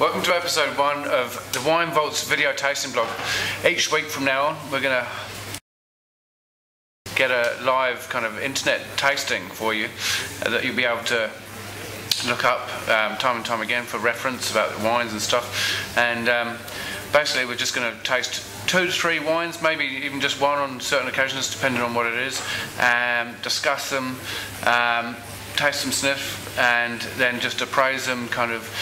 Welcome to episode one of the Wine Vaults video tasting blog. Each week from now on, we're going to get a live kind of internet tasting for you uh, that you'll be able to look up um, time and time again for reference about the wines and stuff. And um, basically, we're just going to taste two to three wines, maybe even just one on certain occasions, depending on what it is, and discuss them, um, taste them, sniff, and then just appraise them kind of.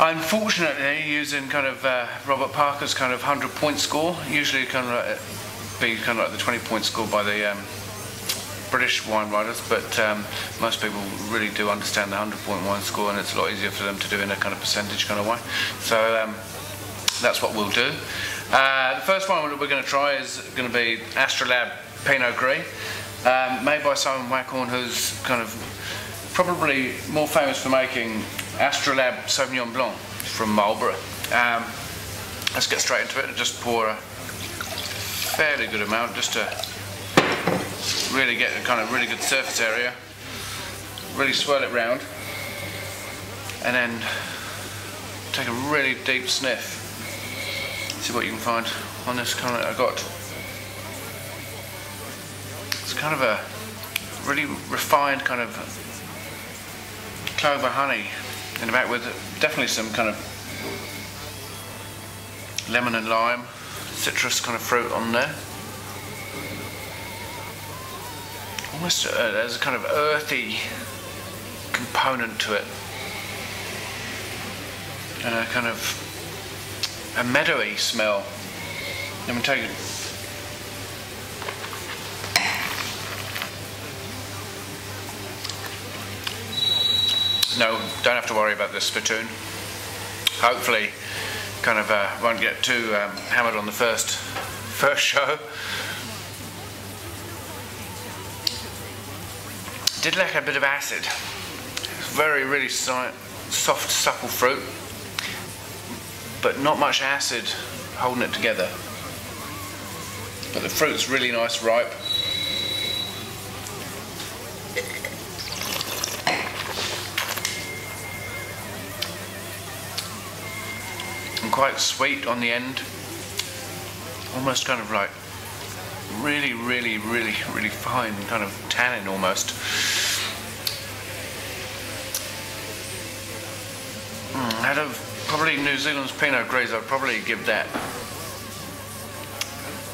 Unfortunately, using kind of uh, Robert Parker's kind of 100 point score, usually kind of be kind of like the 20 point score by the um, British wine writers, but um, most people really do understand the 100 point wine score, and it's a lot easier for them to do in a kind of percentage kind of way. So um, that's what we'll do. Uh, the first one we're going to try is going to be Astrolabe Pinot Gris, um, made by Simon Waghorn, who's kind of probably more famous for making Astrolabe Sauvignon Blanc from Marlborough. Um, let's get straight into it and just pour a fairly good amount just to really get a kind of really good surface area. Really swirl it round and then take a really deep sniff see what you can find on this kind of I got it's kind of a really refined kind of clover honey in back with definitely some kind of lemon and lime citrus kind of fruit on there almost uh, there's a kind of earthy component to it and a kind of a meadowy smell. Let me take No, don't have to worry about the spittoon. Hopefully, kind of uh, won't get too um, hammered on the first first show. Did lack a bit of acid. Very, really soft, supple fruit but not much acid holding it together. But the fruit's really nice, ripe. Quite sweet on the end. Almost kind of like really, really, really, really fine kind of tannin almost. Mm, out of probably New Zealand's Pinot Gris, I'd probably give that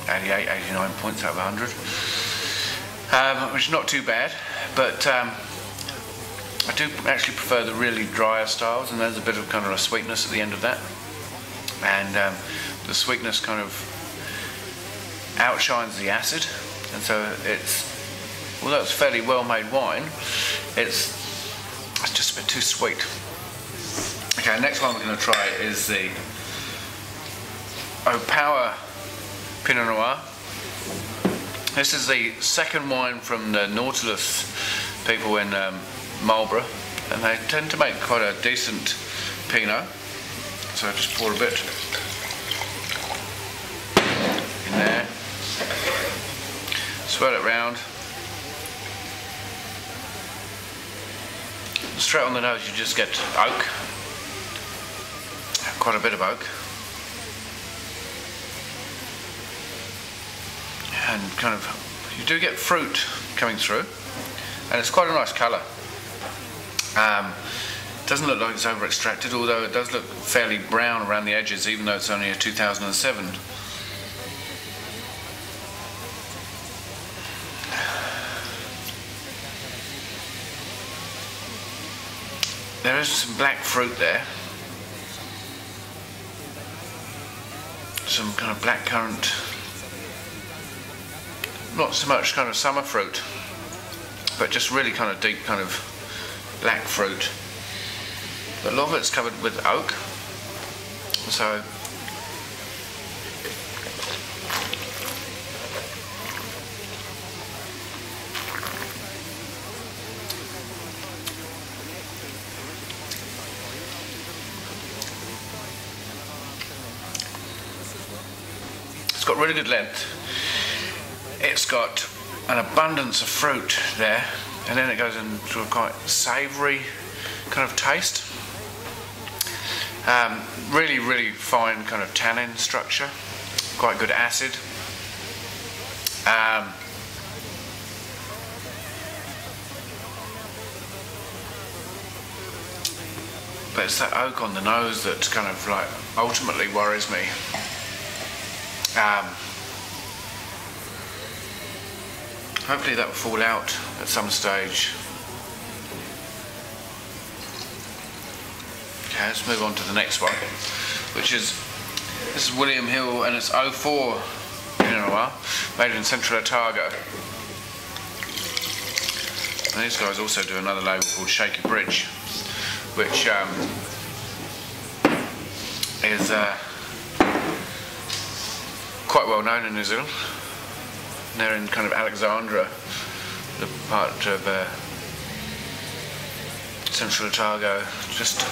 88, 89 points out of 100, um, which is not too bad, but um, I do actually prefer the really drier styles, and there's a bit of kind of a sweetness at the end of that, and um, the sweetness kind of outshines the acid, and so it's, although it's fairly well-made wine, it's, it's just a bit too sweet. Okay, next one we're going to try is the Opawa Pinot Noir. This is the second wine from the Nautilus people in um, Marlborough, and they tend to make quite a decent Pinot. So I just pour a bit in there, swirl it round. Straight on the nose, you just get oak quite a bit of oak. And kind of, you do get fruit coming through, and it's quite a nice colour. Um, doesn't look like it's over extracted, although it does look fairly brown around the edges, even though it's only a 2007. There is some black fruit there. some kind of black currant. Not so much kind of summer fruit, but just really kind of deep kind of black fruit. A lot of it's covered with oak, so It's got really good length. It's got an abundance of fruit there, and then it goes into a quite savoury kind of taste. Um, really, really fine kind of tannin structure, quite good acid. Um, but it's that oak on the nose that kind of like ultimately worries me. Um, hopefully that will fall out at some stage. Let's move on to the next one, which is this is William Hill and it's 04 Pinot Noir, made in Central Otago. And these guys also do another label called Shaky Bridge which um, is uh, quite well known in New Zealand. They're in kind of Alexandra, the part of uh, Central Otago, just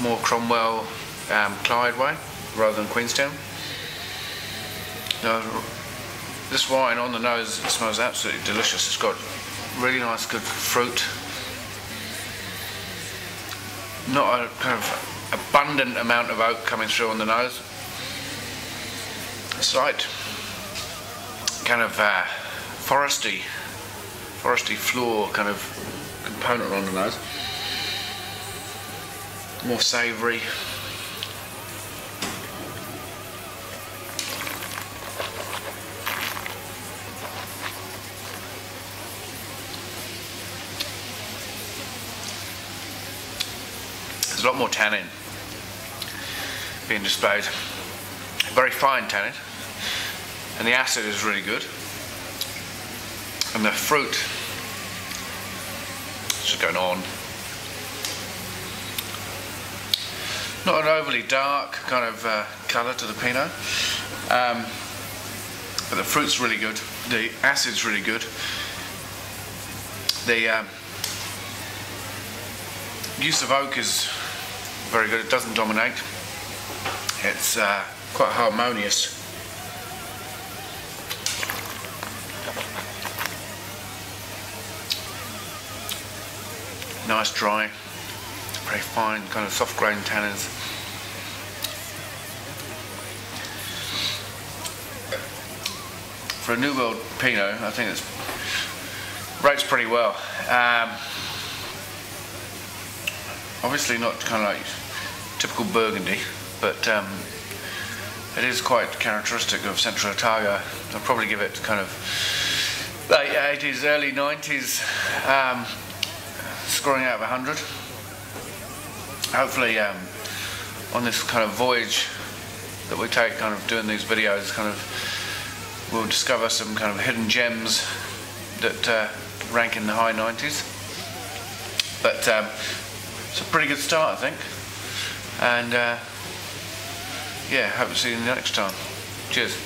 more Cromwell, um, Clyde way, rather than Queenstown. Now, this wine on the nose smells absolutely delicious. It's got really nice, good fruit, not a kind of abundant amount of oak coming through on the nose. Slight kind of uh, foresty, foresty floor kind of component on the nose. More savoury. There's a lot more tannin being displayed. Very fine tannin. And the acid is really good. And the fruit is going on. Not an overly dark kind of uh, colour to the Pinot. Um, but the fruit's really good. The acid's really good. The um, use of oak is very good. It doesn't dominate. It's uh, quite harmonious. Nice dry, very fine, kind of soft grain tannins. For a New World Pinot, I think it's rates pretty well. Um, obviously not kind of like typical Burgundy, but um, it is quite characteristic of Central Otago. I'll probably give it kind of late 80s, early 90s, um, scoring out of 100. Hopefully, um, on this kind of voyage that we take, kind of doing these videos, kind of we'll discover some kind of hidden gems that uh, rank in the high 90s. But um, it's a pretty good start, I think. And uh, yeah, hope to see you next time. Cheers.